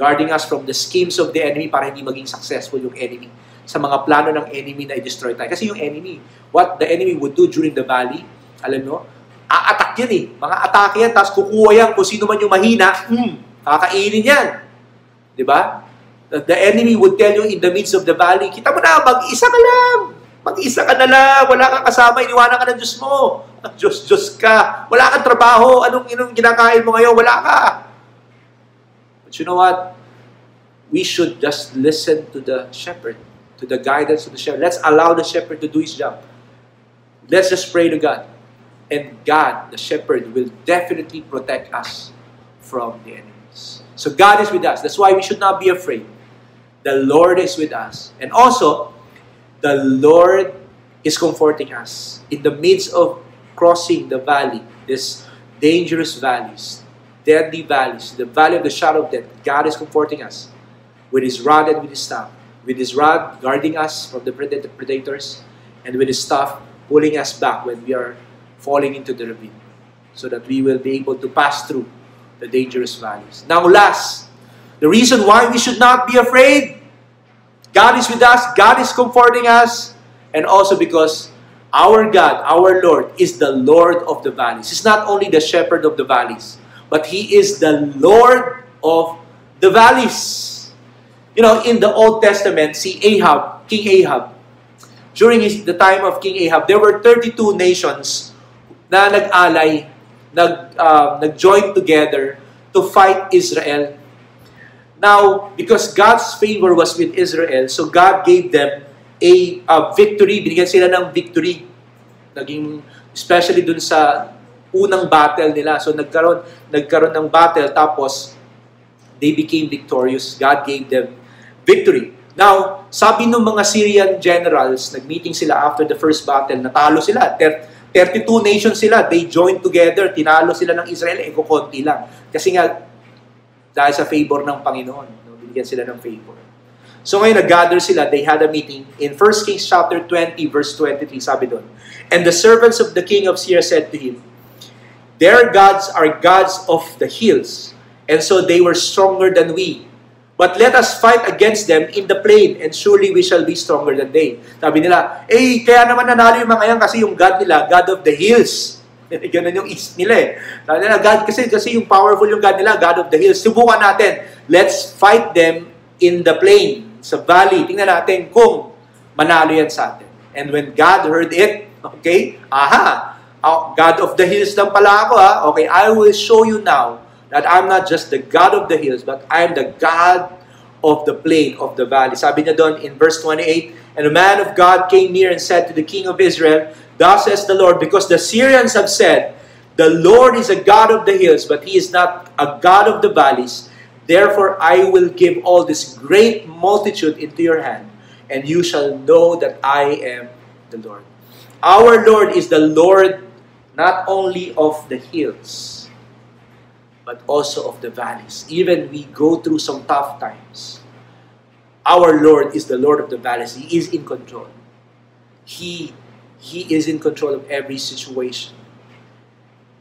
guarding us from the schemes of the enemy para hindi maging successful yung enemy sa mga plano ng enemy na i-destroy tayo. Kasi yung enemy, what the enemy would do during the valley, alam nyo, a-attack yan eh. Mga atake yan, tapos kukuha yan kung sino man yung mahina, hmm, kakainin yan. Di ba? The enemy would tell you in the midst of the valley, kita mo na, mag-isa ka lang. Mag-isa ka na lang. Wala kang kasama. Iniwanan ka ng Diyos mo. Diyos, Diyos ka. Wala kang trabaho. Anong, anong ginakain mo ngayon? Wala ka. But you know what? We should just listen to the shepherd, to the guidance of the shepherd. Let's allow the shepherd to do his job. Let's just pray to God. And God, the shepherd, will definitely protect us from the enemies. So God is with us. That's why we should not be afraid. The Lord is with us. And also, the Lord is comforting us in the midst of crossing the valley, these dangerous valleys, deadly valleys, the valley of the shadow of death. God is comforting us with His rod and with His staff. With His rod guarding us from the predators, and with His staff pulling us back when we are falling into the ravine, so that we will be able to pass through the dangerous valleys. Now last, the reason why we should not be afraid, God is with us, God is comforting us, and also because our God, our Lord, is the Lord of the valleys. He's not only the shepherd of the valleys, but He is the Lord of the valleys. You know, in the Old Testament, si Ahab, King Ahab, during his, the time of King Ahab, there were 32 nations na nag-alay, nag, uh, nag-join together to fight Israel. Now, because God's favor was with Israel, so God gave them a uh, victory. Binigyan sila ng victory. Naging, especially dun sa unang battle nila. So, nagkaroon, nagkaroon ng battle, tapos, they became victorious. God gave them victory. Now, sabi ng mga Syrian generals, nag-meeting sila after the first battle, natalo sila. 32 nations sila, they joined together, tinalo sila ng Israel, eh kukunti lang. Kasi nga, dahil sa favor ng Panginoon, no, binigyan sila ng favor. So ngayon, nag-gather sila, they had a meeting. In 1 Kings chapter 20, verse 23, sabi doon, And the servants of the king of Syria said to him, Their gods are gods of the hills, and so they were stronger than we. But let us fight against them in the plain, and surely we shall be stronger than they. Sabi nila, eh, kaya naman nanalo yung mga yan kasi yung God nila, God of the hills. Ganun yung is nila eh. Sabi nila, God, kasi, kasi yung powerful yung God nila, God of the hills. Subukan natin. Let's fight them in the plain, sa valley. Tingnan natin kung manalo yan sa atin. And when God heard it, okay, aha, oh, God of the hills lang pala ako ha. Okay, I will show you now that I'm not just the God of the hills, but I'm the God of the plain, of the valley. Sabi niya doon in verse 28, And a man of God came near and said to the king of Israel, Thus says the Lord, because the Syrians have said, The Lord is a God of the hills, but he is not a God of the valleys. Therefore I will give all this great multitude into your hand, and you shall know that I am the Lord. Our Lord is the Lord not only of the hills, but also of the valleys. Even we go through some tough times, our Lord is the Lord of the valleys. He is in control. He He is in control of every situation.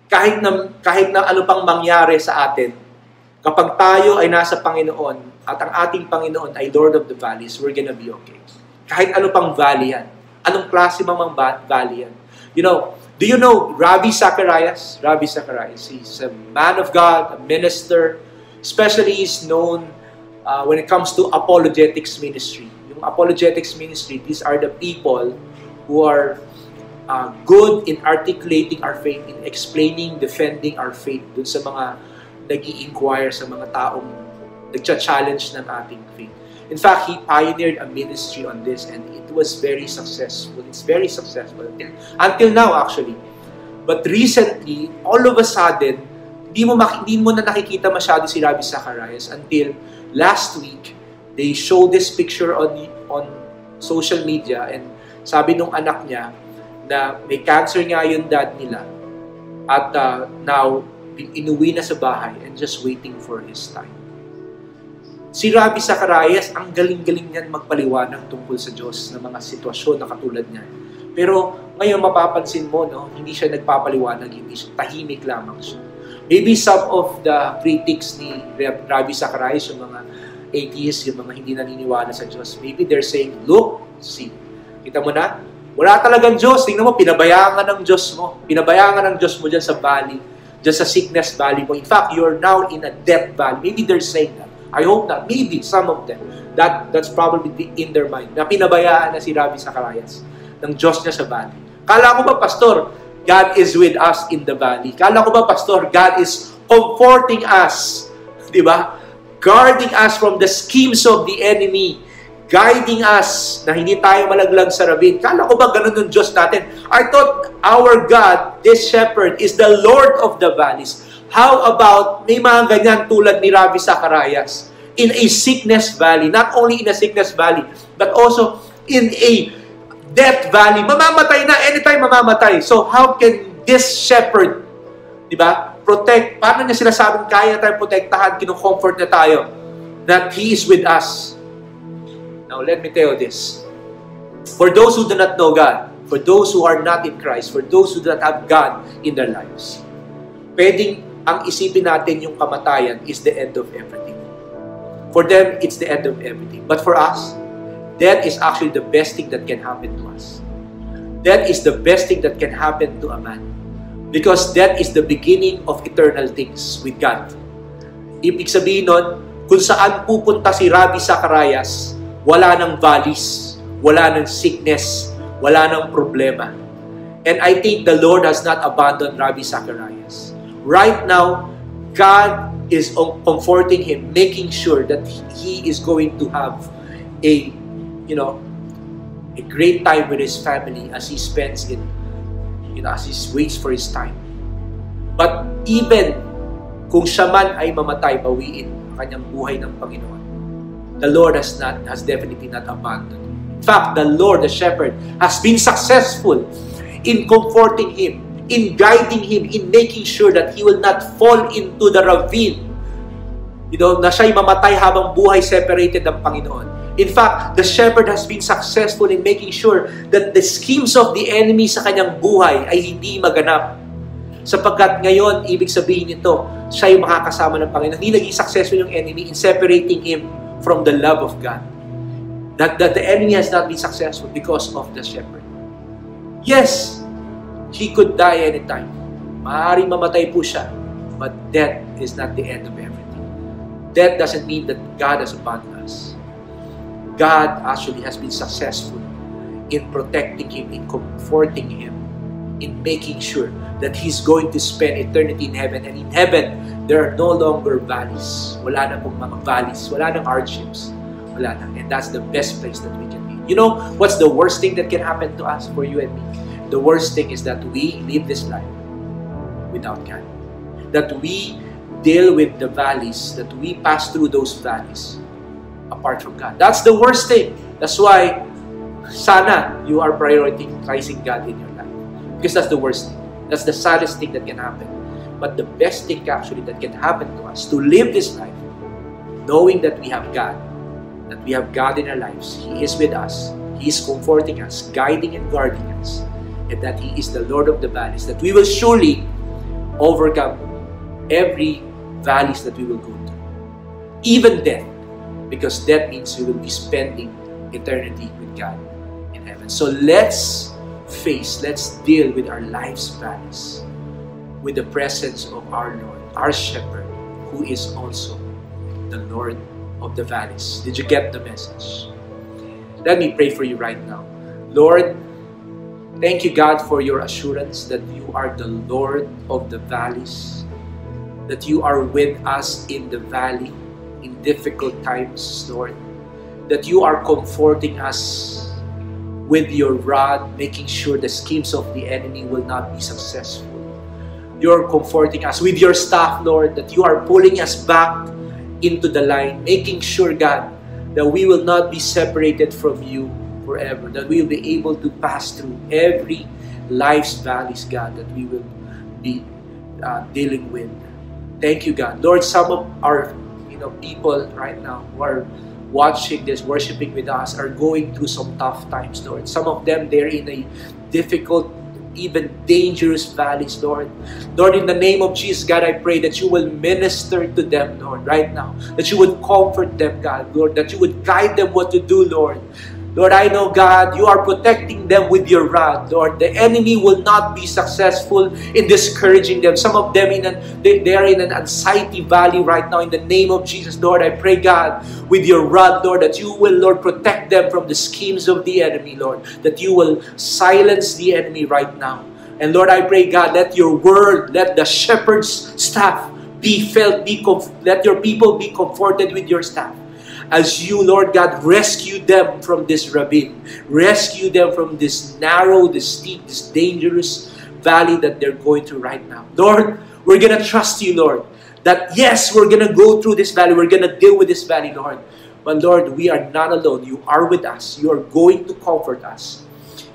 Kahit na, kahit na ano pang mangyari sa atin, kapag tayo ay nasa Panginoon at ang ating Panginoon ay Lord of the Valleys, we're gonna be okay. Kahit ano pang valley yan. Anong klase mamang valley yan. You know, do you know Rabbi Zacharias? Rabbi Zacharias, he's a man of God, a minister, especially he's known uh, when it comes to apologetics ministry. Yung apologetics ministry, these are the people who are uh, good in articulating our faith, in explaining, defending our faith dun sa mga nag inquire sa mga taong nagcha-challenge ng ating faith. In fact, he pioneered a ministry on this and it was very successful. It's very successful until, until now actually. But recently, all of a sudden, hindi mo, hindi mo na nakikita masyado si Rabbi Zacharias until last week, they showed this picture on on social media and sabi nung anak niya na may cancer nga yung dad nila at uh, now inuwi na sa bahay and just waiting for his time. Si Rabbi Zacharias, ang galing-galing niyan magpaliwanag tungkol sa Diyos ng mga sitwasyon na katulad niya. Pero ngayon mapapansin mo, no, hindi siya nagpapaliwanag, hindi siya, tahimik lamang siya. Maybe some of the critics ni Rabbi Zacharias, yung mga atheists, yung mga hindi naniniwala sa Diyos, maybe they're saying, look, see, kita mo na, wala talagang Diyos. Tingnan mo, pinabayaan ka ng Diyos mo. Pinabayaan ka ng Diyos mo dyan sa valley, dyan sa sickness valley mo. In fact, you're now in a death valley. Maybe they're saying that. I hope not. Maybe some of them. That that's probably in their mind. Na pinabayaan na si Rabbi Zacharias ng Diyos niya sa valley. Kala ko ba, Pastor, God is with us in the valley? Kala ko ba, Pastor, God is comforting us? Di ba? Guarding us from the schemes of the enemy. Guiding us na hindi tayo malaglag sa rabin. Kala ko ba ganun yung Diyos natin? I thought our God, this shepherd, is the Lord of the valleys. How about may mga ganyan tulad ni Rabbi Zacharias in a sickness valley, not only in a sickness valley, but also in a death valley. Mamamatay na, anytime mamamatay. So how can this shepherd, di ba, protect, paano niya sila sabing kaya tayong protektahan, kinocomfort na tayo, that He is with us. Now let me tell you this. For those who do not know God, for those who are not in Christ, for those who do not have God in their lives, pwedeng ang isipin natin yung kamatayan is the end of everything. For them, it's the end of everything. But for us, that is actually the best thing that can happen to us. That is the best thing that can happen to a man. Because that is the beginning of eternal things with God. Ibig sabihin nun, kung saan pupunta si Rabbi Zacharias, wala ng valleys, wala ng sickness, wala ng problema. And I think the Lord has not abandoned Rabbi Zacharias. Right now, God is comforting him, making sure that he is going to have a, you know, a great time with his family as he spends in, you know, as he waits for his time. But even kung siya man ay mamatay, bawiin ang kanyang buhay ng Panginoon, the Lord has not, has definitely not abandoned. In fact, the Lord, the shepherd, has been successful in comforting him, in guiding him, in making sure that he will not fall into the ravine. You know, na siya'y mamatay habang buhay separated ng Panginoon. In fact, the shepherd has been successful in making sure that the schemes of the enemy sa kanyang buhay ay hindi maganap. Sapagkat ngayon, ibig sabihin nito, siya yung makakasama ng Panginoon. Hindi naging successful yung enemy in separating him from the love of God. That, that the enemy has not been successful because of the shepherd. Yes, he could die anytime. Maaaring mamatay po siya. But death is not the end of everything. Death doesn't mean that God has abandoned us. God actually has been successful in protecting him, in comforting him, in making sure that he's going to spend eternity in heaven. And in heaven, there are no longer valleys. Wala na pong mga valleys. Wala nang hardships. Wala na. And that's the best place that we can be. You know, what's the worst thing that can happen to us, for you and me? The worst thing is that we live this life without God. That we deal with the valleys, that we pass through those valleys apart from God. That's the worst thing. That's why, sana you are prioritizing God in your life. Because that's the worst thing. That's the saddest thing that can happen. But the best thing actually that can happen to us, to live this life, knowing that we have God, that we have God in our lives. He is with us. He is comforting us, guiding and guarding us. And that He is the Lord of the valleys. That we will surely overcome every valleys that we will go through. Even death. Because death means we will be spending eternity with God in heaven. So let's face, let's deal with our life's valleys with the presence of our Lord, our shepherd, who is also the Lord of the valleys. Did you get the message? Let me pray for you right now. Lord, thank you, God, for your assurance that you are the Lord of the valleys, that you are with us in the valley in difficult times, Lord, that you are comforting us with your rod, making sure the schemes of the enemy will not be successful. You're comforting us with your staff, Lord, that you are pulling us back into the line, making sure, God, that we will not be separated from you forever, that we will be able to pass through every life's valleys, God, that we will be uh, dealing with. Thank you, God. Lord, some of our you know people right now who are watching this, worshiping with us, are going through some tough times, Lord. Some of them they're in a difficult even dangerous valleys, Lord. Lord, in the name of Jesus, God, I pray that you will minister to them, Lord, right now. That you would comfort them, God, Lord. That you would guide them what to do, Lord. Lord, I know, God, you are protecting them with your rod, Lord. The enemy will not be successful in discouraging them. Some of them, in an, they, they are in an anxiety valley right now. In the name of Jesus, Lord, I pray, God, with your rod, Lord, that you will, Lord, protect them from the schemes of the enemy, Lord. That you will silence the enemy right now. And Lord, I pray, God, let your word, let the shepherd's staff be felt, be comf- let your people be comforted with your staff as you, Lord God, rescue them from this ravine, rescue them from this narrow, this steep, this dangerous valley that they're going through right now. Lord, we're going to trust you, Lord, that yes, we're going to go through this valley, we're going to deal with this valley, Lord. But Lord, we are not alone. You are with us. You are going to comfort us.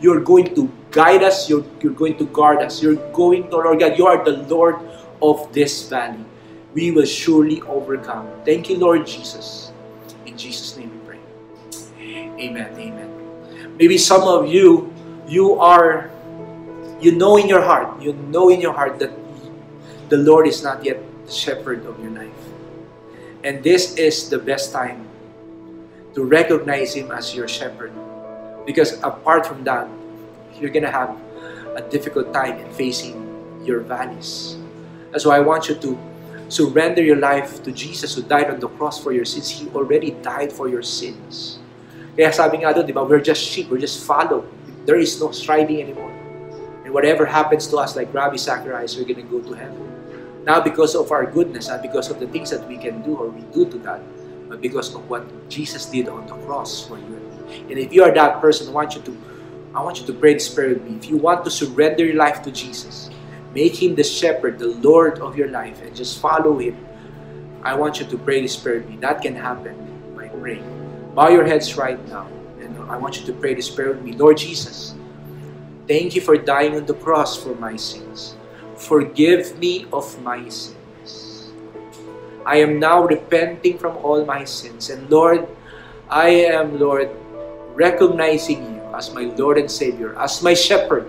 You're going to guide us. You're, you're going to guard us. You're going to, Lord God, you are the Lord of this valley. We will surely overcome. Thank you, Lord Jesus. Jesus' name we pray. Amen. Amen. Maybe some of you, you are, you know in your heart, you know in your heart that the Lord is not yet the shepherd of your life. And this is the best time to recognize Him as your shepherd. Because apart from that, you're going to have a difficult time in facing your valleys. That's why I want you to surrender your life to Jesus who died on the cross for your sins. He already died for your sins. Kaya sabi nga doon, di ba, we're just sheep, we're just follow. There is no striving anymore. And whatever happens to us, like Rabbi Zacharias, we're going to go to heaven. Not because of our goodness, not because of the things that we can do or we do to God, but because of what Jesus did on the cross for you. And if you are that person, I want you to, I want you to pray this prayer with me. If you want to surrender your life to Jesus, make Him the shepherd, the Lord of your life, and just follow Him. I want you to pray this prayer with me. That can happen by praying. Bow your heads right now, and I want you to pray this prayer with me. Lord Jesus, thank you for dying on the cross for my sins. Forgive me of my sins. I am now repenting from all my sins. And Lord, I am, Lord, recognizing you as my Lord and Savior, as my shepherd.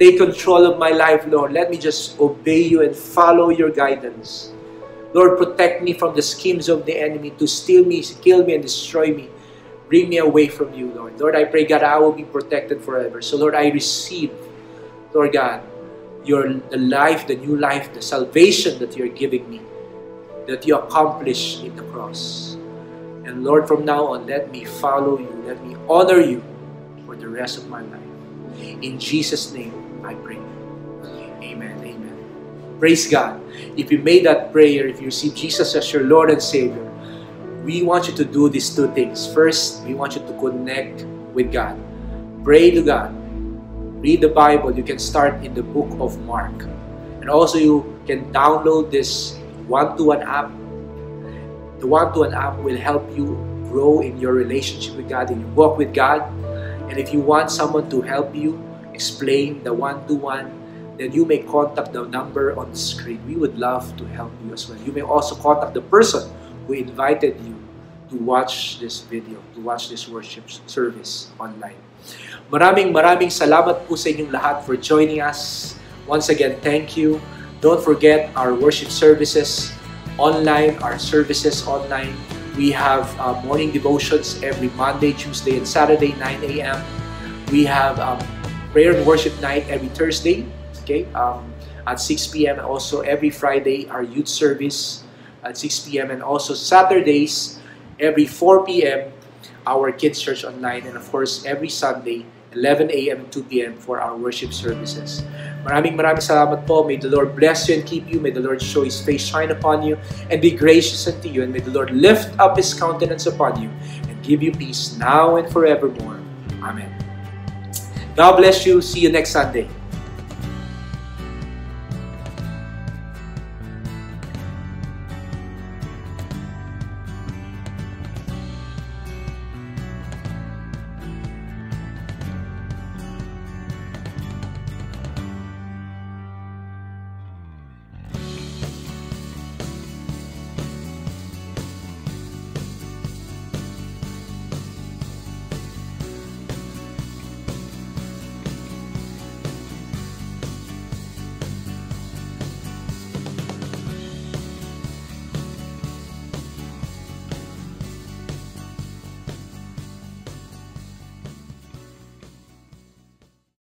Take control of my life, Lord. Let me just obey you and follow your guidance. Lord, protect me from the schemes of the enemy to steal me, kill me, and destroy me. Bring me away from you, Lord. Lord, I pray, God, I will be protected forever. So, Lord, I receive, Lord God, your the life, the new life, the salvation that you're giving me, that you accomplish in the cross. And Lord, from now on, let me follow you, let me honor you for the rest of my life. In Jesus' name, I pray. Amen. Amen. Praise God. If you made that prayer, if you receive Jesus as your Lord and Savior, we want you to do these two things. First, we want you to connect with God. Pray to God. Read the Bible. You can start in the book of Mark. And also you can download this one-to-one app. The one-to-one app will help you grow in your relationship with God and you walk with God. And if you want someone to help you explain the one-to-one, then you may contact the number on the screen. We would love to help you as well. You may also contact the person who invited you to watch this video, to watch this worship service online. Maraming maraming salamat po sa inyong lahat for joining us. Once again, thank you. Don't forget our worship services online, our services online. We have uh, morning devotions every Monday, Tuesday, and Saturday, 9 a.m. We have um, prayer and worship night every Thursday, okay, um, at 6 p.m. And also every Friday, our youth service at 6 p.m. And also Saturdays, every 4 p.m., our kids church online. And of course, every Sunday, 11 a.m. and 2 p.m. for our worship services. Maraming maraming salamat po. May the Lord bless you and keep you. May the Lord show His face shine upon you and be gracious unto you. And may the Lord lift up His countenance upon you and give you peace now and forevermore. Amen. God bless you. See you next Sunday.